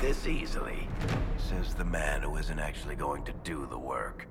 this easily, says the man who isn't actually going to do the work.